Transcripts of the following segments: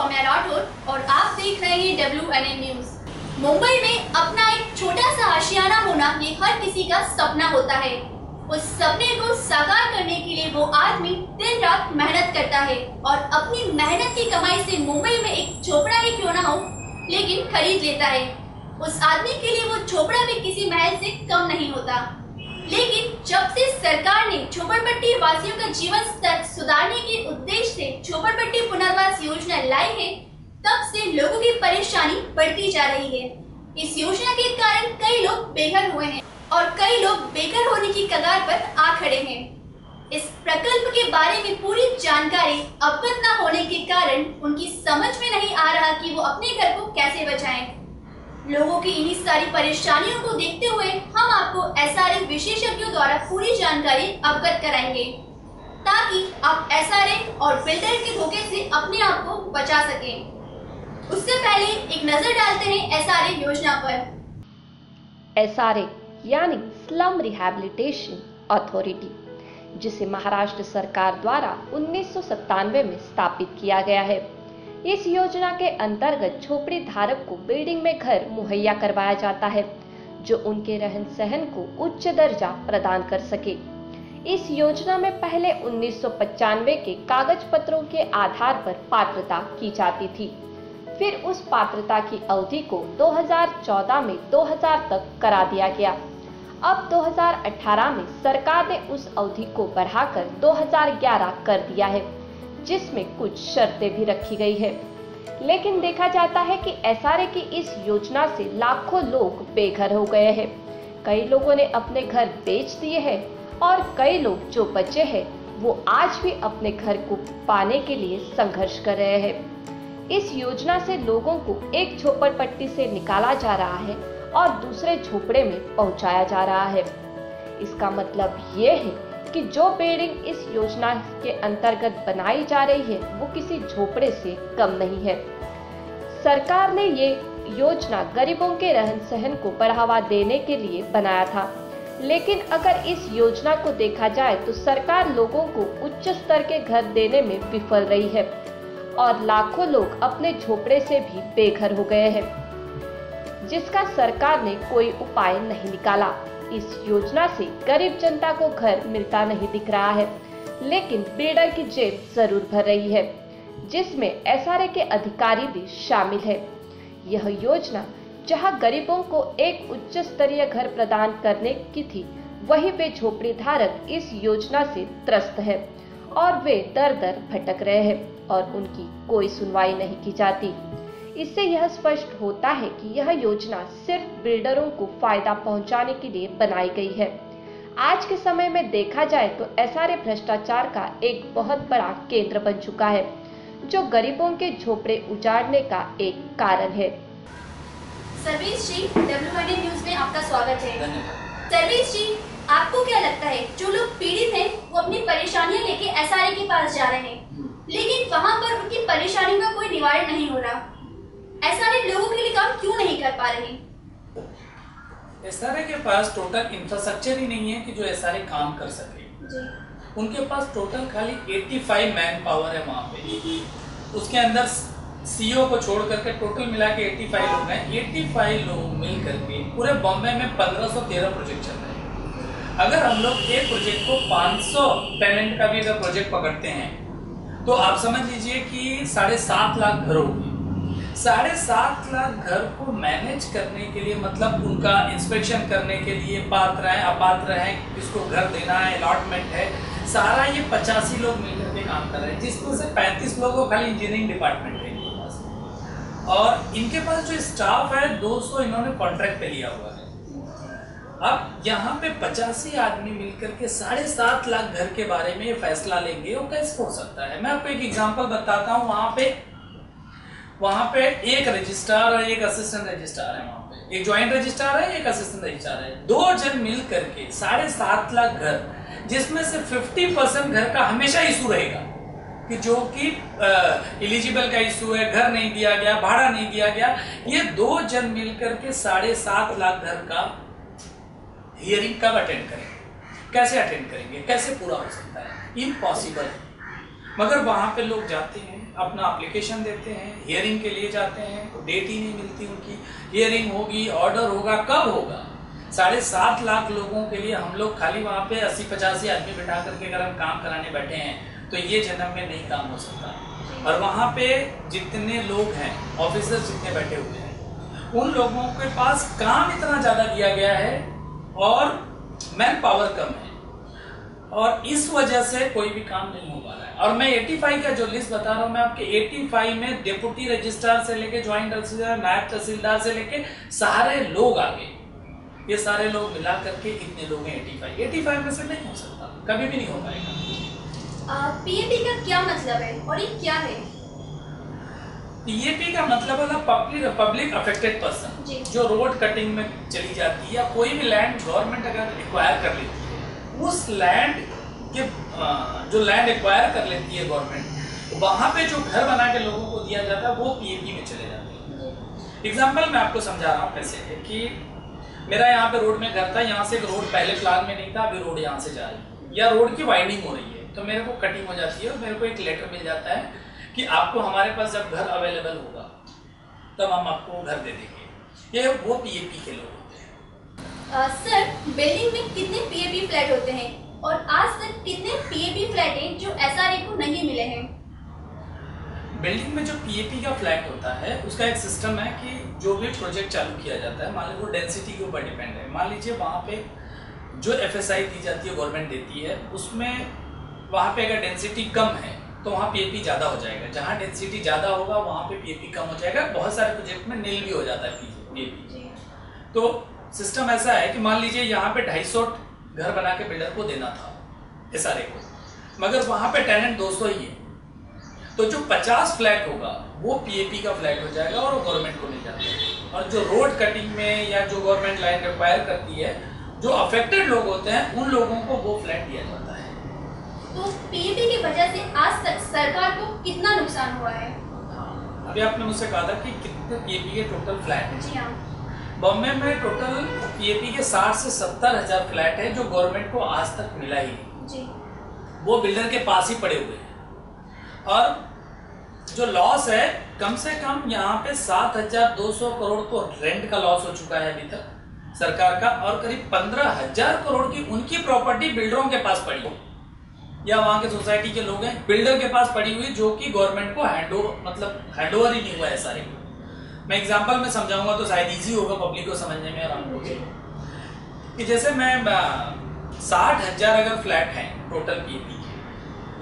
सौम्या राठौर और आप देख रहे हैं W N N news Mumbai में अपना एक छोटा सा आशियाना होना ये हर किसी का सपना होता है। उस सपने को साकार करने के लिए वो आदमी दिन रात मेहनत करता है और अपनी मेहनत की कमाई से मुंबई में एक झोपड़ा ही क्यों ना हो, लेकिन खरीद लेता है। उस आदमी के लिए वो झोपड़ा भी किसी महल से कम नहीं होता। लेकिन जब से सरकार ने झोपड़पट्टी वासियों का जीवन स्तर सुधारने के योजना लाई है, तब से लोगों की परेशानी बढ़ती जा रही है। इस योजना के कारण कई लोग बेघर हुए हैं और कई लोग बेघर होने की कगार पर आ खड़े हैं। इस प्रकल्प के बारे में पूरी जानकारी अवगत न होने के कारण उनकी समझ में नहीं आ रहा कि वो अपने घर को कैसे बचाएँ। लोगों की इन्हीं सारी परेशानियों को देखते हुए हम आपको एस विशेषज्ञों द्वारा पूरी जानकारी अवगत कराएँगे। ताकि आप एस और बिल्डर के धोखे से अपने आप को बचा सकें। उससे पहले एक नज़र डालते हैं एसआरए योजना पर। एस यानी स्लम रिहैबिलिटेशन अथॉरिटी, जिसे महाराष्ट्र सरकार द्वारा उन्नीस सौ सत्तानवे में स्थापित किया गया है। इस योजना के अंतर्गत झोपड़ी धारक को बिल्डिंग में घर मुहैया करवाया जाता है, जो उनके रहन सहन को उच्च दर्जा प्रदान कर सके। इस योजना में पहले उन्नीस के कागज़ पत्रों के आधार पर पात्रता की जाती थी। फिर उस पात्रता की अवधि को 2014 में 2000 तक करा दिया गया। अब 2018 में सरकार ने उस अवधि को बढ़ाकर 2011 कर दिया है, जिसमें कुछ शर्तें भी रखी गई है। लेकिन देखा जाता है कि एसआरए की इस योजना से लाखों लोग बेघर हो गए हैं। कई लोगों ने अपने घर बेच दिए हैं और कई लोग जो बचे हैं, वो आज भी अपने घर को पाने के लिए संघर्ष कर रहे हैं। इस योजना से लोगों को एक झोपड़पट्टी से निकाला जा रहा है और दूसरे झोपड़े में पहुँचाया जा रहा है। इसका मतलब ये है कि जो बिल्डिंग इस योजना के अंतर्गत बनाई जा रही है, वो किसी झोपड़े से कम नहीं है। सरकार ने ये योजना गरीबों के रहन सहन को बढ़ावा देने के लिए बनाया था। लेकिन अगर इस योजना को देखा जाए तो सरकार लोगों को उच्च स्तर के घर देने में विफल रही है और लाखों लोग अपने झोपड़े से भी बेघर हो गए हैं, जिसका सरकार ने कोई उपाय नहीं निकाला। इस योजना से गरीब जनता को घर मिलता नहीं दिख रहा है, लेकिन बिल्डर की जेब ज़रूर भर रही है, जिसमें एस के अधिकारी भी शामिल है। यह योजना जहाँ गरीबों को एक उच्च स्तरीय घर प्रदान करने की थी, वही वे झोपड़ी धारक इस योजना से त्रस्त है और वे दर दर भटक रहे हैं और उनकी कोई सुनवाई नहीं की जाती। इससे यह स्पष्ट होता है कि यह योजना सिर्फ़ बिल्डरों को फ़ायदा पहुँचाने के लिए बनाई गई है। आज के समय में देखा जाए तो एस भ्रष्टाचार का एक बहुत बड़ा केंद्र बन चुका है, जो गरीबों के झोपड़े उजाड़ने का एक कारण है। सर्विस जी डब्ल्यू न्यूज़ में आपका स्वागत है। सर्विस जी आपको क्या लगता है जो लोग पीड़ित हैं वो अपनी परेशानियाँ लेके एस के पास जा रहे हैं? लेकिन वहाँ पर उनकी परेशानियों का कोई निवारण नहीं हो रहा। ऐसा लोगों के लिए काम क्यों नहीं कर पा रहे एस के पास टोटल इंफ्रास्ट्रक्चर ही नहीं है कि जो एस काम कर सके। उनके पास टोटल खाली 85 मैन पावर है वहाँ पे। उसके अंदर सीईओ को छोड़ करके टोटल मिला के 85 लोग हैं। 85 लोग मिल करके पूरे बॉम्बे में 1513 प्रोजेक्ट चल रहे हैं। अगर हम लोग एक प्रोजेक्ट को 500 टेनेंट का भी अगर प्रोजेक्ट पकड़ते हैं तो आप समझ लीजिए कि साढ़े सात लाख घर होगी। साढ़े सात लाख घर को मैनेज करने के लिए मतलब उनका इंस्पेक्शन करने के लिए पात्र है, अपात्र है, किसको घर देना है अलॉटमेंट है, सारा ये पचासी लोग मिलकर के काम कर रहे हैं, जिसमें से पैंतीस लोगों खाली इंजीनियरिंग डिपार्टमेंट और इनके पास जो स्टाफ है 200 इन्होंने कॉन्ट्रैक्ट पे लिया हुआ है। अब यहाँ पे पचासी आदमी मिलकर के साढ़े सात लाख घर के बारे में फैसला लेंगे, वो कैसे हो सकता है? मैं आपको एक एग्जांपल बताता हूँ, वहाँ पे वहाँ पे एक रजिस्ट्रार और एक असिस्टेंट रजिस्ट्रार है वहाँ पे। एक ज्वाइंट रजिस्ट्रार है, एक असिस्टेंट रजिस्ट्रार है। दो जन मिल करके साढ़े सात लाख घर, जिसमें से फिफ्टी परसेंट घर का हमेशा इशू रहेगा। कि जो कि एलिजिबल का इशू है, घर नहीं दिया गया, भाड़ा नहीं दिया गया, ये दो जन मिलकर के साढ़े सात लाख घर का हियरिंग कब अटेंड करेंगे? कैसे अटेंड करेंगे? कैसे पूरा हो सकता है? इम्पॉसिबल है मगर वहाँ पे लोग जाते हैं, अपना एप्लीकेशन देते हैं हियरिंग के लिए जाते हैं तो डेट ही नहीं मिलती उनकी। हियरिंग होगी ऑर्डर होगा, कब होगा? साढ़े सात लाख लोगों के लिए हम लोग खाली वहाँ पे अस्सी पचासी आदमी बैठा करके अगर हम काम कराने बैठे हैं तो ये जन्म में नहीं काम हो सकता। और वहाँ पे जितने लोग हैं ऑफिसर्स जितने बैठे हुए हैं, उन लोगों के पास काम इतना ज़्यादा दिया गया है और मैन पावर कम है। और इस वजह से कोई भी काम नहीं हो पा रहा है। और मैं 85 का जो लिस्ट बता रहा हूँ, मैं आपके 85 में डिप्टी रजिस्ट्रार से लेके ज्वाइंट तहसीलदार नायब तहसीलदार से लेके सारे लोग आ गए ये सारे लोग मिला करके इतने लोग हैं 85 85 में से नहीं हो सकता, कभी भी नहीं हो पाएगा। पीएपी का क्या मतलब है और ये क्या है? पीएपी का मतलब है पब्लिक पब्लिक अफेक्टेड पर्सन जो। रोड कटिंग में चली जाती है या कोई भी लैंड गवर्नमेंट अगर एक्वायर कर लेती है उस लैंड के जो लैंड एक्वायर कर लेती है गवर्नमेंट वहाँ पे जो घर बना के लोगों को दिया जाता है वो पीएपी में चले जाते हैं। एग्ज़ाम्पल मैं आपको समझा रहा हूँ कैसे है कि मेरा यहाँ पे रोड में घर था यहाँ से रोड पहले प्लान में नहीं था अभी रोड यहाँ से जा रही है। या रोड की वाइंडिंग हो रही है। तो मेरे को कटिंग हो जाती है और मेरे को एक लेटर मिल जाता है कि आपको हमारे पास जब घर अवेलेबल होगा तब हम आपको घर दे देंगे। ये वो पीएपी के लोग होते हैं। सर बिल्डिंग में कितने पीएपी फ्लैट होते हैं? और आज तक कितने पीएपी फ्लैट हैं जो एसआरए को नहीं मिले हैं? बिल्डिंग में जो पीएपी का फ्लैट होता है उसका एक सिस्टम है कि जो भी प्रोजेक्ट चालू किया जाता है मान लीजिए वो डेंसिटी के ऊपर डिपेंड है। मान लीजिए वहाँ पे जो एफएसआई दी जाती है गवर्नमेंट देती है उसमें वहाँ पे अगर डेंसिटी कम है तो वहाँ पीएपी ज़्यादा हो जाएगा। जहाँ डेंसिटी ज़्यादा होगा वहाँ पे पीएपी कम हो जाएगा। बहुत सारे प्रोजेक्ट में नील भी हो जाता है पीएपी तो सिस्टम ऐसा है कि मान लीजिए यहाँ पे ढाई घर बना के बिल्डर को देना था एस को। मगर वहाँ पे टेनेंट दो सौ ही है। तो जो 50 फ्लैट होगा वो पीएपी का फ्लैट हो जाएगा और वो गवर्नमेंट को मिल जाता है। और जो रोड कटिंग में या जो गवर्नमेंट लाइन रिक्वायर करती है जो अफेक्टेड लोग होते हैं उन लोगों को वो फ्लैट दिया जाता है। तो पीएपी की वजह से आज तक सरकार को कितना नुकसान हुआ है? अभी आपने मुझसे कहा था कि कितने पीएपी के टोटल फ्लैट हैं। जी हाँ। बॉम्बे में टोटल पीएपी के साठ से सत्तर हज़ार फ्लैट है जो गवर्नमेंट को आज तक मिला ही नहीं। जी। वो बिल्डर के पास ही पड़े हुए हैं। और जो लॉस है कम से कम यहाँ पे सात हज़ार दो सौ करोड़ तो रेंट का लॉस हो चुका है अभी तक सरकार का और करीब पंद्रह हज़ार करोड़ की उनकी प्रॉपर्टी बिल्डरों के पास पड़ी है। या वहाँ के सोसाइटी के लोग हैं बिल्डर के पास पड़ी हुई, जो कि गवर्नमेंट को हैंड मतलब हैंड ओवर ही नहीं हुआ है सारे मैं एग्ज़ाम्पल में समझाऊँगा तो शायद ईजी होगा पब्लिक को समझने में और हमको कि जैसे मैं साठ हज़ार अगर फ्लैट है टोटल पीपी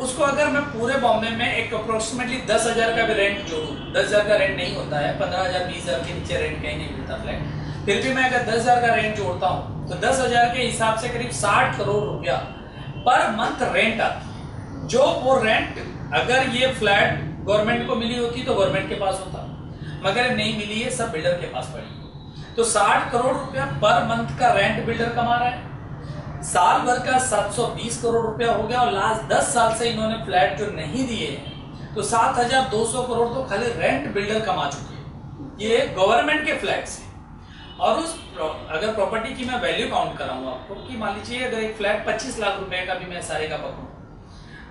उसको अगर मैं पूरे बॉम्बे में एक अप्रोक्सीमेटली दस हज़ार का भी रेंट जोड़ू, दस हज़ार का रेंट नहीं होता है, पंद्रह हज़ार, बीस हज़ार के नीचे रेंट कहीं नहीं मिलता फ्लैट फिर भी मैं अगर दस हज़ार का रेंट जोड़ता हूँ तो दस हज़ार के हिसाब से करीब साठ करोड़ रुपया पर मंथ रेंट आता जो वो रेंट अगर ये फ्लैट गवर्नमेंट को मिली होती तो गवर्नमेंट के पास होता। मगर नहीं मिली है सब बिल्डर के पास पड़ी। तो साठ करोड़ रुपया पर मंथ का रेंट बिल्डर कमा रहा है। साल भर का 720 करोड़ रुपया हो गया और लास्ट 10 साल से इन्होंने फ्लैट जो नहीं दिए तो 7,200 करोड़ तो खाली रेंट बिल्डर कमा चुके हैं। ये गवर्नमेंट के फ्लैट से और उस अगर प्रॉपर्टी की मैं वैल्यू काउंट कराऊँगा आपको, कि मान लीजिए अगर एक फ्लैट 25 लाख रुपए का भी मैं सारे का पकड़ू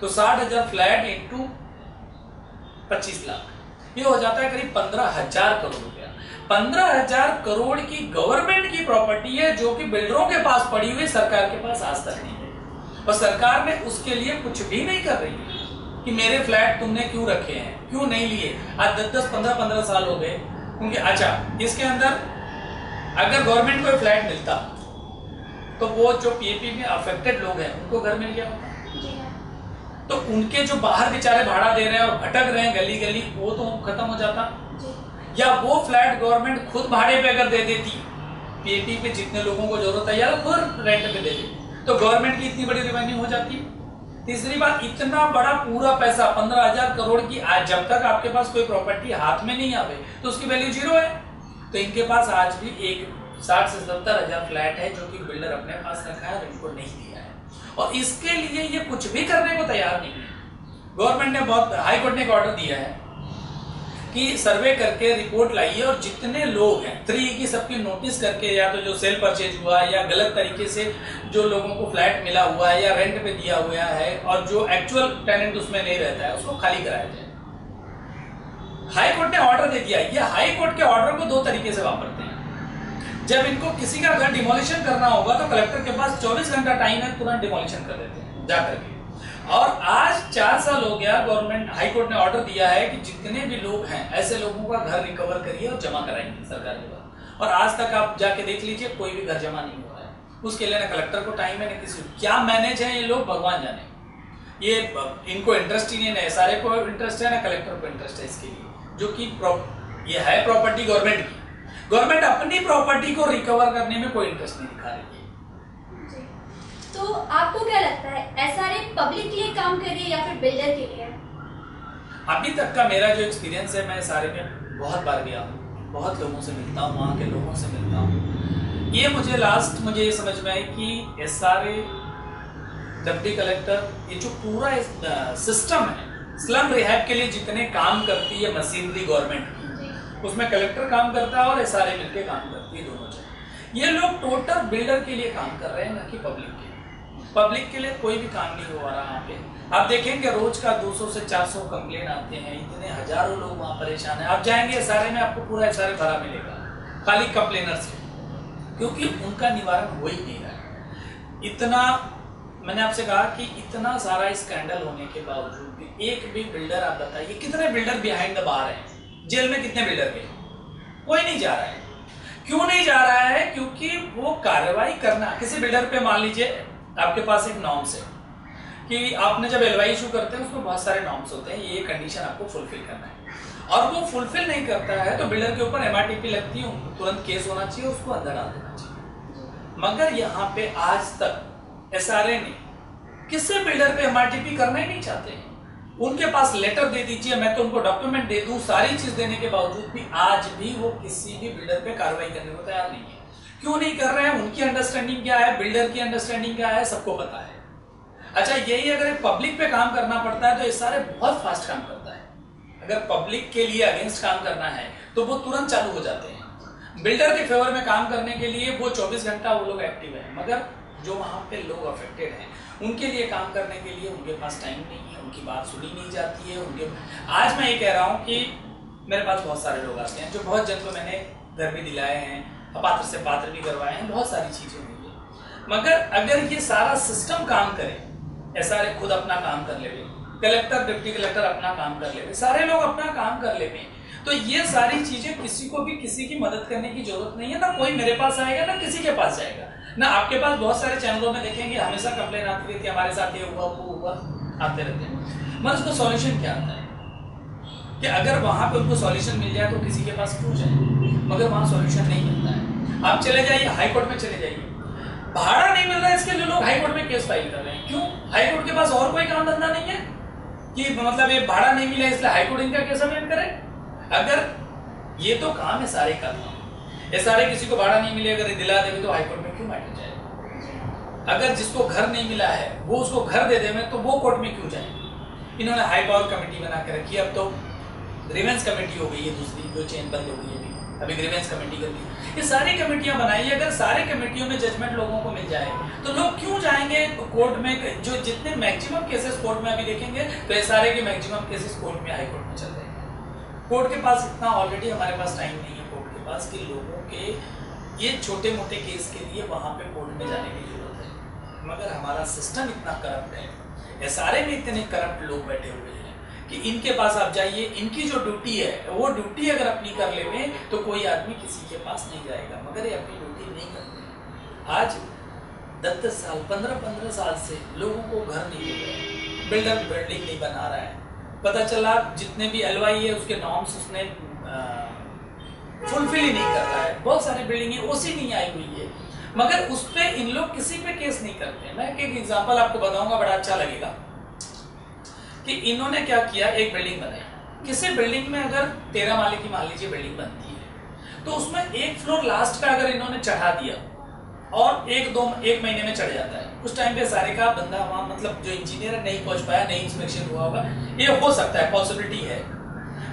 तो साठ हज़ार फ्लैट इंटू पच्चीस लाख। ये हो जाता है करीब पंद्रह हज़ार करोड़ रुपया। पंद्रह हज़ार करोड़ की गवर्नमेंट की प्रॉपर्टी है, जो कि बिल्डरों के पास पड़ी हुई सरकार के पास आज तक नहीं है। और सरकार ने उसके लिए कुछ भी नहीं कर रही है, कि मेरे फ्लैट तुमने क्यों रखे हैं, क्यों नहीं लिए? आज दस दस, पंद्रह पंद्रह साल हो गए। क्योंकि अच्छा इसके अंदर अगर गवर्नमेंट को फ्लैट मिलता तो वो जो पीएपी में अफेक्टेड लोग हैं उनको घर मिल गया हाँ। तो उनके जो बाहर बेचारे भाड़ा दे रहे हैं और भटक रहे हैं गली गली वो तो खत्म हो जाता। या वो फ्लैट गवर्नमेंट खुद भाड़े पे अगर दे देती पीएपी पे जितने लोगों को ज़रूरत है यार खुद रेंट पे दे देती तो गवर्नमेंट की इतनी बड़ी रेवेन्यू हो जाती। तीसरी बात इतना बड़ा पूरा पैसा पंद्रह हज़ार करोड़ की आज जब तक आपके पास कोई प्रॉपर्टी हाथ में नहीं आवे तो उसकी वैल्यू ज़ीरो है। तो इनके पास आज भी एक साठ से सत्तर हज़ार फ्लैट है जो कि बिल्डर अपने पास रखा है और इनको नहीं दिया है। और इसके लिए ये कुछ भी करने को तैयार नहीं है। गवर्नमेंट ने बहुत हाईकोर्ट ने एक ऑर्डर दिया है कि सर्वे करके रिपोर्ट लाइए और जितने लोग हैं थ्री की सबकी नोटिस करके या तो जो सेल परचेज हुआ है या गलत तरीके से जो लोगों को फ्लैट मिला हुआ है या रेंट पे दिया हुआ है और जो एक्चुअल टेनेंट उसमें नहीं रहता है, उसको खाली कराया जाए। हाई कोर्ट ने ऑर्डर दे दिया। ये हाई कोर्ट के ऑर्डर को दो तरीके से वापरते हैं। जब इनको किसी का घर डिमोलिशन करना होगा तो कलेक्टर के पास 24 घंटा टाइम है, तुरंत डिमोलिशन कर देते हैं जाकर के और आज चार साल हो गया गवर्नमेंट हाई कोर्ट ने ऑर्डर दिया है कि जितने भी लोग हैं, ऐसे लोगों का घर रिकवर करिए और जमा कराएँगे सरकार के पास। और आज तक आप जाके देख लीजिए, कोई भी घर जमा नहीं हुआ है। उसके लिए ना कलेक्टर को टाइम है, ना किसी क्या मैनेज है ये लोग? भगवान जाने। ये इनको इंटरेस्ट ही नहीं है सारे को इंटरेस्ट है, ना कलेक्टर को इंटरेस्ट है इसके लिए। जो कि ये है प्रॉपर्टी गवर्नमेंट की। गवर्नमेंट अपनी प्रॉपर्टी को रिकवर करने में कोई इंटरेस्ट नहीं दिखा रही। है तो आपको क्या लगता है एसआरए पब्लिक के लिए काम कर रही है या फिर बिल्डर के लिए? अभी तक का मेरा जो एक्सपीरियंस है मैं सारे में बहुत बार गया हूँ। बहुत लोगों से मिलता हूँ वहाँ के लोगों से मिलता हूँ। ये मुझे लास्ट मुझे ये समझ में आई कि S R A deputy collector ये जो पूरा सिस्टम है स्लम रिहैब के लिए जितने काम करती है मशीनरी गवर्नमेंट उसमें कलेक्टर काम करता है और एस आर मिलकर काम करती है दोनों जगह। ये लोग टोटल बिल्डर के लिए काम कर रहे हैं ना कि पब्लिक के पब्लिक के लिए कोई भी काम नहीं हो रहा यहाँ पे। आप देखेंगे रोज का 200 से 400 कंप्लेन आते हैं इतने हज़ारों लोग वहाँ परेशान हैं। आप जाएँगे सारे में आपको पूरा सारे भरा मिलेगा खाली कंप्लेनर से। क्योंकि उनका निवारण हो ही नहीं रहा। है इतना मैंने आपसे कहा कि इतना सारा स्कैंडल होने के बावजूद भी, एक भी बिल्डर आप बताइए, कितने बिल्डर बिहाइंड द बार हैं? जेल में कितने बिल्डर गए? कोई नहीं जा रहा है। क्यों नहीं जा रहा है? क्योंकि वो कार्रवाई करना, किसी बिल्डर पे मान लीजिए, आपके पास एक नॉर्म्स है कि आपने जब एलवाई इशू करते हैं, उसमें बहुत सारे नॉर्म्स होते हैं, ये कंडीशन आपको फुलफिल करना है। और वो फुलफिल नहीं करता है तो बिल्डर के ऊपर एमआरटीपी लगती है, तुरंत केस होना चाहिए, उसको अंदर डाल देना चाहिए। मगर यहाँ पे आज तक एस ने किसी बिल्डर पे एमआरटीपी करना ही नहीं चाहते? हैं उनके पास लेटर दे दीजिए, मैं तो उनको डॉक्यूमेंट दे दूँ, सारी चीज़ देने के बावजूद भी आज भी वो किसी भी बिल्डर पे कार्रवाई करने को तैयार नहीं है। क्यों नहीं कर रहे हैं? उनकी अंडरस्टैंडिंग क्या है? बिल्डर की अंडरस्टैंडिंग क्या है? सबको पता है। अच्छा यही अगर पब्लिक पे काम करना पड़ता है तो ये सारे बहुत फास्ट काम करता है। अगर पब्लिक के लिए अगेंस्ट काम करना है तो वो तुरंत चालू हो जाते हैं। बिल्डर के फेवर में काम करने के लिए वो 24 घंटा वो लोग एक्टिव है। मगर जो वहाँ पे लोग अफेक्टेड हैं, उनके लिए काम करने के लिए उनके पास टाइम नहीं है, उनकी बात सुनी नहीं जाती है, उनके आज मैं ये कह रहा हूँ कि मेरे पास बहुत सारे लोग आते हैं, जो बहुत जन को मैंने घर भी दिलाए हैं, अपात्र से पात्र भी करवाए हैं, बहुत सारी चीज़ें हुई है मगर अगर ये सारा सिस्टम काम करे एस खुद अपना काम कर ले कलेक्टर डिप्टी कलेक्टर अपना काम कर ले सारे लोग अपना काम कर ले तो ये सारी चीज़ें किसी को भी किसी की मदद करने की ज़रूरत नहीं है। ना कोई मेरे पास आएगा, ना किसी के पास जाएगा। ना आपके पास बहुत सारे चैनलों में देखेंगे, हमेशा कंप्लेन आती रहती है, हमारे साथ ये हुआ, वो हुआ, आते रहते हैं। मगर उसका सॉल्यूशन क्या आता है? कि अगर वहाँ पे उनको सॉल्यूशन मिल जाए तो किसी के पास क्यों जाए? मगर वहाँ सॉल्यूशन नहीं मिलता है। आप चले जाइए हाईकोर्ट में चले जाइए। भाड़ा नहीं मिल रहा है इसके लिए लोग। हाईकोर्ट में केस फ़ाइल कर रहे हैं। क्यों? हाईकोर्ट के पास और कोई काम धंधा नहीं है? कि मतलब ये भाड़ा नहीं मिला इसलिए हाईकोर्ट इनका केस अमेंड करे? अगर ये तो काम है सारे का ये सारे किसी को भाड़ा नहीं मिले, अगर दिला देवे तो हाईकोर्ट में क्यों मैटर जाए अगर जिसको घर नहीं मिला है, वो उसको घर दे दे तो वो कोर्ट में क्यों जाए इन्होंने हाई पावर कमेटी बना के रखी, अब तो ग्रीवेंस कमेटी हो गई है दूसरी, जो चेन बंद हो गई है अभी ग्रीवेंस कमेटी कर दी। ये सारी कमेटियाँ बनाई, अगर सारे कमेटियों में जजमेंट लोगों को मिल जाए तो लोग क्यों जाएँगे कोर्ट में? जो जितने मैक्सिमम केसेस कोर्ट में अभी देखेंगे तो ये सारे के मैक्सिमम केसेस कोर्ट में हाई कोर्ट में चल रहे हैं। कोर्ट के पास इतना ऑलरेडी हमारे पास टाइम नहीं है कोर्ट के पास कि लोगों के ये छोटे मोटे केस के लिए वहाँ पे कोर्ट में जाने की ज़रूरत है। मगर हमारा सिस्टम इतना करप्ट है सारे में इतने करप्ट लोग बैठे हुए हैं कि इनके पास आप जाइए, इनकी जो ड्यूटी है, वो ड्यूटी अगर अपनी कर ले तो कोई आदमी किसी के पास नहीं जाएगा। मगर ये अपनी ड्यूटी नहीं करते। आज दस दस साल, पंद्रह पंद्रह साल से लोगों को घर नहीं मिल रहे बिल्डर बिल्डिंग नहीं बना रहा है। पता चला, जितने भी एल है, उसके नॉर्म्स उसने फुलफिल ही नहीं कर रहा है। बहुत सारी बिल्डिंग है ओसी नहीं आई हुई है। मगर उस पर इन लोग किसी पे केस नहीं करते। मैं एक एग्जांपल आपको बताऊँगा, बड़ा अच्छा लगेगा। कि इन्होंने क्या किया, एक बिल्डिंग बनाई। किसी बिल्डिंग में अगर तेरह माले की, मान लीजिए बिल्डिंग बनती है तो उसमें एक फ्लोर लास्ट का अगर इन्होंने चढ़ा दिया, और एक दो, एक महीने में चढ़ जाता है। उस टाइम पे सारे का बंदा वहाँ मतलब जो इंजीनियर है, नहीं पहुँच पाया, नहीं इंस्पेक्शन हुआ होगा। ये हो सकता है पॉसिबिलिटी है।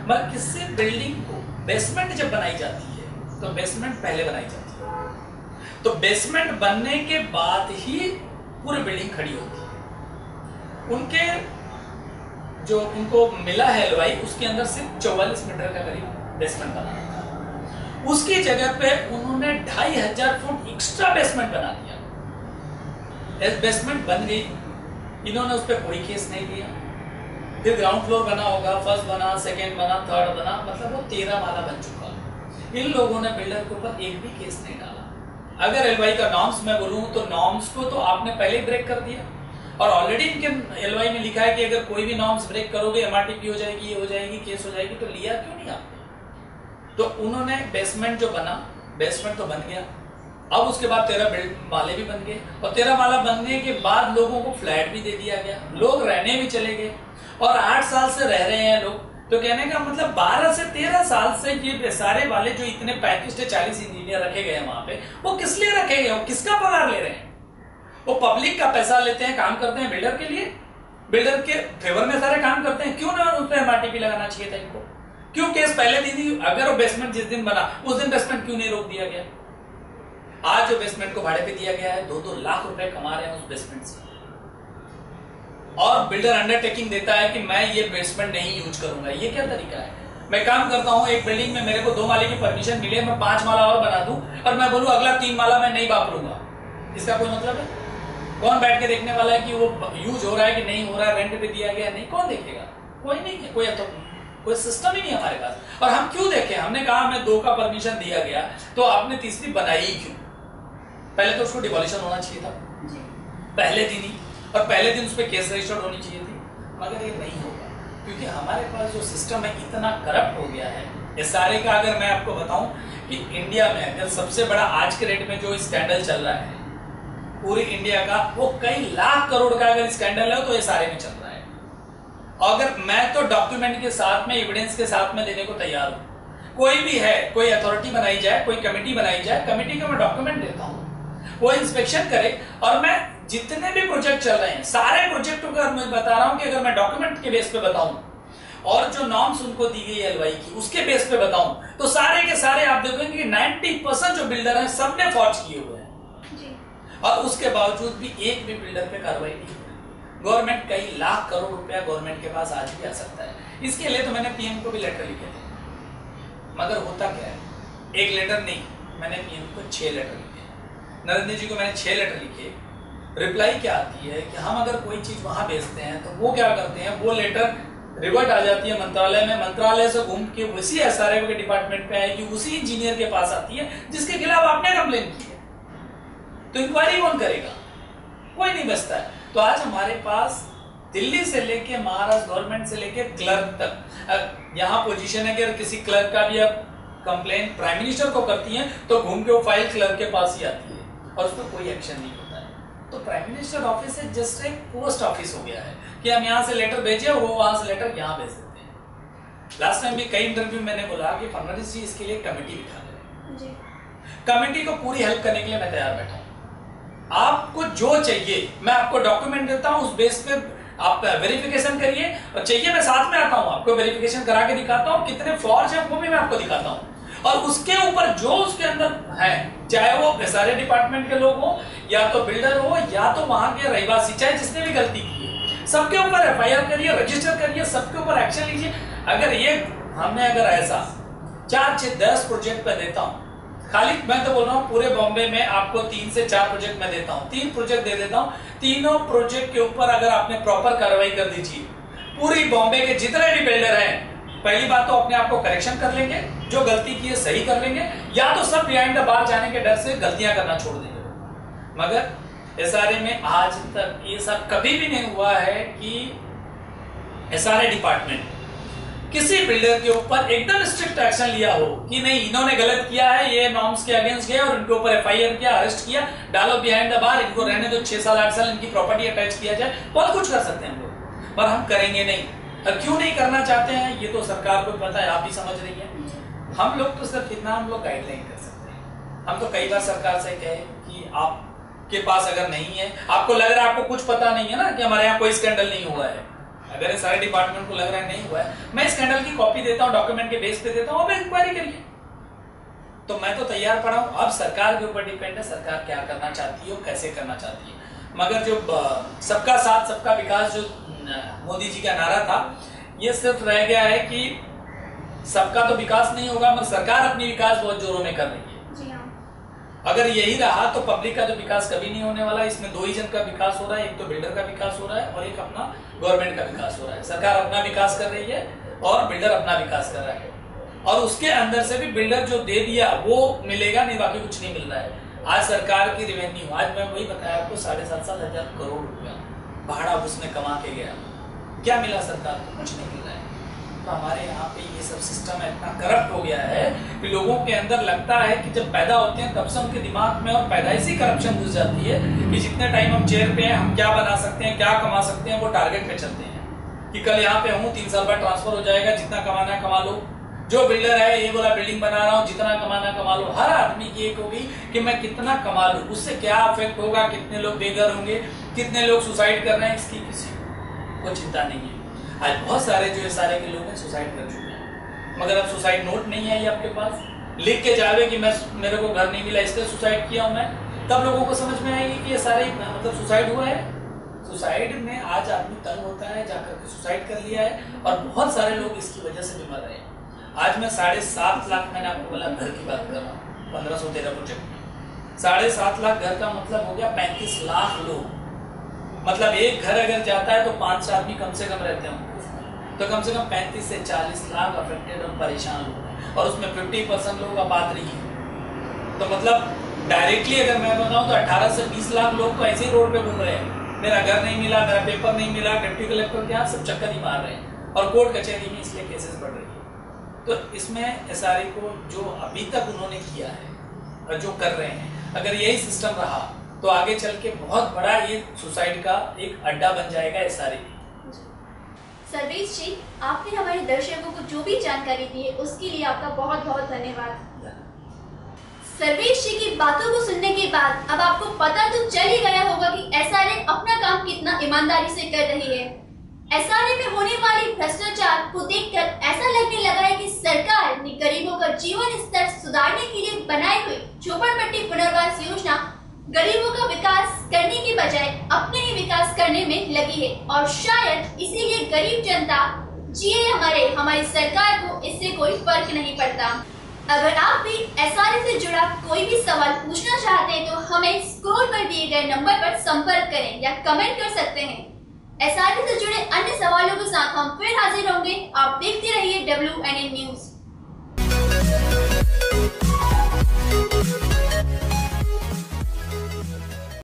मगर किससे बिल्डिंग को बेसमेंट जब बनाई जाती है तो बेसमेंट पहले बनाई जाती है। तो बेसमेंट बनने के बाद ही पूरी बिल्डिंग खड़ी होती है। उनके जो उनको मिला है एलवाई उसके अंदर सिर्फ़ चौवालीस मीटर का करीब बेसमेंट बना उसकी जगह पे उन्होंने ढाई हज़ार फुट एक्स्ट्रा बेसमेंट बना दिया। बेसमेंट बन गई इन्होंने उस पर कोई केस नहीं दिया फिर ग्राउंड फ्लोर बना होगा फ़र्स्ट बना सेकेंड बना थर्ड बना मतलब वो तेरह माला बन चुका। इन लोगों ने बिल्डर के ऊपर एक भी केस नहीं डाला। अगर एलवाई का नॉर्म्स मैं बोलूँ तो नॉर्म्स को तो आपने पहले ब्रेक कर दिया। और ऑलरेडी इनके एलवाई में लिखा है कि अगर कोई भी नॉर्म्स ब्रेक करोगे एमआरटीपी हो जाएगी, ये हो जाएगी केस हो जाएगी तो लिया क्यों नहीं आपने? तो उन्होंने बेसमेंट जो बना बेसमेंट तो बन गया। अब उसके बाद तेरह माले भी बन गए। और तेरह माला बनने के बाद लोगों को फ्लैट भी दे दिया गया। लोग रहने भी चले गए। और आठ साल से रह रहे हैं लोग। तो कहने का मतलब बारह से तेरह साल से ये सारे वाले जो इतने पैंतीस से चालीस इंजीनियर रखे गए हैं वहाँ पे, वो किस लिए रखे गए किसका पगार ले रहे हैं? वो पब्लिक का पैसा लेते हैं, काम करते हैं बिल्डर के लिए? बिल्डर के फेवर में सारे काम करते हैं? क्यों ना उस पर एमआरटीपी लगाना चाहिए था इनको? क्यों केस पहले दिन ही, अगर वो बेसमेंट जिस दिन बना, उस दिन बेसमेंट क्यों नहीं रोक दिया गया? आज जो बेसमेंट को भाड़े पे दिया गया है दो दो लाख रुपए कमा रहे हैं उस बेसमेंट से। और बिल्डर अंडरटेकिंग देता है कि मैं ये बेसमेंट नहीं यूज़ करूँगा। ये क्या तरीका है? मैं काम करता हूँ एक बिल्डिंग में, मेरे को दो माले की परमिशन मिले, मैं पाँच माला और बना दूँ और मैं बोलूँ, अगला तीन माला मैं नहीं वापरूँगा। इसका कोई मतलब है? कौन बैठ के देखने वाला है कि वो यूज़ हो रहा है कि नहीं हो रहा है? रेंट पे दिया गया नहीं, कौन देखेगा? कोई नहीं है, कोई कोई सिस्टम ही नहीं हमारे पास। और हम क्यों देखें? हमने कहा हमें दो का परमिशन दिया गया तो आपने तीसरी बनाई क्यों? पहले तो उसको डिवॉल्यूशन होना चाहिए था। पहले दिन ही। और पहले दिन उस पर केस रजिस्टर्ड होनी चाहिए थी। मगर ये नहीं होगा क्योंकि हमारे पास जो सिस्टम है इतना करप्ट हो गया है। ये सारे का अगर मैं आपको बताऊँ कि इंडिया में अगर सबसे बड़ा आज के रेट में जो स्कैंडल चल रहा है पूरे इंडिया का वो कई लाख करोड़ का अगर स्कैंडल है तो ये सारे में चल रहा है। अगर मैं तो डॉक्यूमेंट के साथ में एविडेंस के साथ में देने को तैयार हूँ। कोई भी है कोई अथॉरिटी बनाई जाए कोई कमेटी बनाई जाए कमेटी का मैं डॉक्यूमेंट देता हूँ। वो इंस्पेक्शन करे। और मैं जितने भी प्रोजेक्ट चल रहे हैं सारे प्रोजेक्टों का मैं बता रहा हूँ कि अगर मैं डॉक्यूमेंट के बेस पे बताऊँ और जो नॉर्म्स उनको दी गई एलवाई की उसके बेस पे बताऊँ तो सारे के सारे आप देखोगे कि 90 परसेंट जो बिल्डर हैं सबने फॉर्ज किए हुए हैं। और उसके बावजूद भी एक भी बिल्डर पे कार्रवाई नहीं गवर्नमेंट कई लाख करोड़ रुपया गवर्नमेंट के पास आज भी आ सकता है। इसके लिए तो मैंने पीएम को भी लेटर लिखे थे। मगर होता क्या है? एक लेटर नहीं मैंने पीएम को छह लेटर लिखे नरेंद्र जी को मैंने छह लेटर लिखे। रिप्लाई क्या आती है कि हम अगर कोई चीज़ वहाँ भेजते हैं तो वो क्या करते हैं? वो लेटर रिवर्ट आ जाती है मंत्रालय में। मंत्रालय से घूम के उसी एस के डिपार्टमेंट पे आएगी उसी इंजीनियर के पास आती है, जिसके खिलाफ आपने कंप्लेन की है। तो इंक्वायरी कौन करेगा? कोई नहीं बचता है। तो आज हमारे पास दिल्ली से लेके महाराष्ट्र गवर्नमेंट से लेके क्लर्क तक यहाँ पोजीशन है कि किसी क्लर्क का भी अब कंप्लेन प्राइम मिनिस्टर को करती है तो घूम के वो फ़ाइल क्लर्क के पास ही आती है। और उस पर कोई एक्शन नहीं होता है। तो प्राइम मिनिस्टर ऑफ़िस से जस्ट एक पोस्ट ऑफ़िस हो गया है कि हम यहाँ से लेटर भेजे वो वहाँ से लेटर यहाँ भेज देते हैं। लास्ट टाइम भी कई इंटरव्यू मैंने बोला कि फडनवीस जी इसके लिए कमेटी बिठा दे। कमेटी को पूरी हेल्प करने के लिए मैं तैयार बैठा हूँ। आपको जो चाहिए मैं आपको डॉक्यूमेंट देता हूँ उस बेस पे आप वेरिफिकेशन करिए और चाहिए मैं साथ में आता हूँ आपको वेरिफिकेशन करा के दिखाता हूँ कितने फॉर्ज है वो भी मैं आपको दिखाता हूँ। और उसके ऊपर जो उसके अंदर है, चाहे वो सारे डिपार्टमेंट के लोग हो, या तो बिल्डर हो, या तो वहाँ के रहवासी, चाहे जिसने भी गलती की है। सबके ऊपर एफ़ करिए, रजिस्टर करिए, सबके ऊपर एक्शन लीजिए। अगर ये, हमने अगर ऐसा चार छह दस प्रोजेक्ट में देता हूँ, खाली मैं तो बोल रहा हूँ, पूरे बॉम्बे में आपको तीन से चार प्रोजेक्ट में देता हूँ। तीन प्रोजेक्ट दे देता हूँ, तीनों प्रोजेक्ट के ऊपर अगर आपने प्रॉपर कार्रवाई कर दीजिए, पूरी बॉम्बे के जितने भी बिल्डर हैं पहली बात तो अपने आप को करेक्शन कर लेंगे, जो गलती की है सही कर लेंगे, या तो सब बिहाइंड द बार जाने के डर से गलतियाँ करना छोड़ देंगे। मगर एस में आज तक ये सब कभी भी नहीं हुआ है कि एसआरए डिपार्टमेंट किसी बिल्डर के ऊपर एकदम स्ट्रिक्ट एक्शन लिया हो कि नहीं, इन्होंने गलत किया है, ये नॉर्म्स के अगेंस्ट गए और इनके ऊपर एफआईआर किया अरेस्ट किया, डालो बिहाइंड द बार इनको रहने दो, छह साल, आठ साल इनकी प्रॉपर्टी अटैच किया जाए, बहुत कुछ कर सकते हैं हम लोग। पर हम करेंगे नहीं। क्यों नहीं करना चाहते हैं? ये तो सरकार को पता है, आप भी समझ रही है। हम लोग तो सिर्फ़ इतना हम लोग गाइडलाइन कर सकते हैं। हम तो कई बार सरकार से कहे कि आप के पास अगर नहीं है, आपको लग रहा है आपको कुछ पता नहीं है ना कि हमारे यहाँ कोई स्कैंडल नहीं हुआ है। अगर सारे डिपार्टमेंट को लग रहा है नहीं हुआ है, मैं स्कैंडल की कॉपी देता हूँ डॉक्यूमेंट के बेस पे देता हूँ, अब इंक्वायरी करिए। तो मैं तो तैयार पड़ा हूँ। अब सरकार के ऊपर डिपेंड है, सरकार क्या करना चाहती है और कैसे करना चाहती है। मगर जो सबका साथ सबका विकास जो मोदी जी का नारा था ये सिर्फ़ रह गया है कि सबका तो विकास नहीं होगा मगर सरकार अपनी विकास बहुत जोरों में कर रही है। हाँ। अगर यही रहा तो पब्लिक का जो विकास कभी नहीं होने वाला इसमें दो ही जन का विकास हो रहा है एक तो बिल्डर का विकास हो रहा है और एक अपना गवर्नमेंट का विकास हो रहा है। सरकार अपना विकास कर रही है और बिल्डर अपना विकास कर रहा है। और उसके अंदर से भी बिल्डर जो दे दिया वो मिलेगा नहीं बाकी कुछ नहीं मिल रहा है। आज सरकार की रेवेन्यू आज मैं वही बताया आपको, साढ़े सात सात हज़ार करोड़ रुपया भाड़ा उसने कमा के गया। क्या मिला सरकार को? कुछ नहीं मिल है। तो हमारे यहाँ पे ये सब सिस्टम है इतना करप्ट हो गया है कि लोगों के अंदर लगता है कि जब पैदा होते हैं तब से उनके दिमाग में और पैदाइशी करप्शन घुस जाती है कि जितने टाइम हम चेयर पे हैं, हम क्या बना सकते हैं, क्या कमा सकते हैं, वो टारगेट पे चलते हैं। कि कल यहाँ पे हूँ, तीन साल बाद ट्रांसफ़र हो जाएगा, जितना कमाना है कमा लो। जो बिल्डर है, ये बोला बिल्डिंग बना रहा हूँ, जितना कमाना कमा लो। हर आदमी की एक होगी कि मैं कितना कमा लू। उससे क्या अफेक्ट होगा, कितने लोग बेघर होंगे, कितने लोग सुसाइड कर रहे हैं, इसकी किसी को चिंता नहीं है। आज बहुत सारे जो सारे के लोग हैं सुसाइड कर चुके हैं। मगर अब सुसाइड नोट नहीं ये आपके पास। लिख के जावे कि मैं मेरे को घर नहीं मिला, इसलिए सुसाइड किया हूँ मैं। तब लोगों को समझ में आएगी कि ये सारे मतलब सुसाइड हुआ है। सुसाइड में आज आदमी तंग होता है, जाकर के सुसाइड कर लिया है और बहुत सारे लोग इसकी वजह से भी मर रहे हैं। आज मैं साढ़े सात लाख मैंने आपको बोला घर की बात कर रहा हूँ, पंद्रह सौ तेरह प्रोजेक्ट साढ़े सात लाख घर का मतलब हो गया पैंतीस लाख लोग। मतलब एक घर अगर जाता है तो पाँच आदमी कम से कम रहते हैं तो कम से कम पैंतीस से चालीस लाख अफेक्टेड और परेशान लोग और उसमें फिफ्टी परसेंट लोग आबाद नहीं है। तो मतलब डायरेक्टली अगर मैं बताऊँ तो 18 से 20 लाख लोग तो ऐसे ही रोड पे घूम रहे हैं। मेरा घर नहीं मिला, मेरा पेपर नहीं मिला डिप्टी कलेक्टर क्या सब चक्कर ही मार रहे हैं। और कोर्ट कचहरी में इसलिए केसेस बढ़ रहे हैं। तो इसमें एस को जो अभी तक उन्होंने किया है, और जो कर रहे हैं, अगर यही सिस्टम रहा तो आगे चल के बहुत बड़ा ये सुसाइड का एक अड्डा बन जाएगा एस आर सर्वेश जी, आपने हमारे दर्शकों को जो भी जानकारी दी है उसके लिए आपका बहुत बहुत धन्यवाद। सर्वेश जी की बातों को सुनने के बाद, अब आपको पता तो चल ही गया होगा कि एसआरए अपना काम कितना ईमानदारी से कर रही है। एसआरए में होने वाली भ्रष्टाचार को देखकर ऐसा लगने लगा है कि सरकार ने गरीबों का जीवन स्तर सुधारने के लिए बनाई हुई झोपड़पट्टी पुनर्वास योजना गरीबों का विकास करने के बजाय अपने ही विकास करने में लगी है। और शायद इसीलिए गरीब जनता जिए हमारे हमारी सरकार को इससे कोई फ़र्क नहीं पड़ता। अगर आप भी एस से जुड़ा कोई भी सवाल पूछना चाहते हैं तो हमें स्क्रोल पर दिए गए नंबर पर संपर्क करें या कमेंट कर सकते हैं। एस से जुड़े अन्य सवालों के साथ हम फिर हाजिर होंगे। आप देखते रहिए डब्ल्यू एन न्यूज़